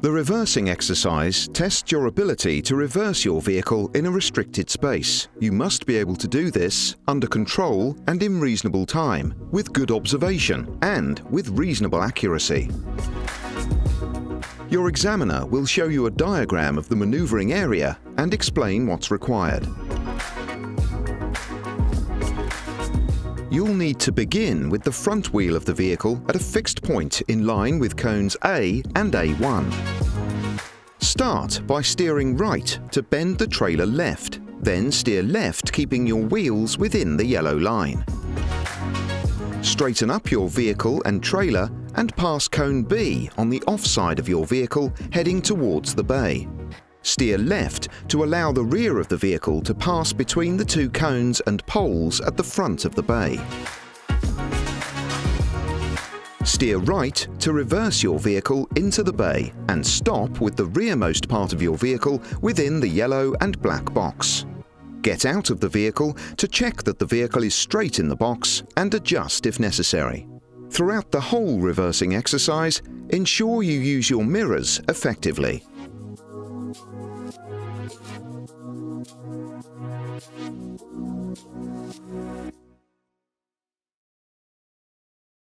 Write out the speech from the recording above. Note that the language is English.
The reversing exercise tests your ability to reverse your vehicle in a restricted space. You must be able to do this under control and in reasonable time, with good observation and with reasonable accuracy. Your examiner will show you a diagram of the manoeuvring area and explain what's required. You'll need to begin with the front wheel of the vehicle at a fixed point in line with cones A and A1. Start by steering right to bend the trailer left, then steer left keeping your wheels within the yellow line. Straighten up your vehicle and trailer and pass cone B on the offside of your vehicle heading towards the bay. Steer left to allow the rear of the vehicle to pass between the two cones and poles at the front of the bay. Steer right to reverse your vehicle into the bay and stop with the rearmost part of your vehicle within the yellow and black box. Get out of the vehicle to check that the vehicle is straight in the box and adjust if necessary. Throughout the whole reversing exercise, ensure you use your mirrors effectively.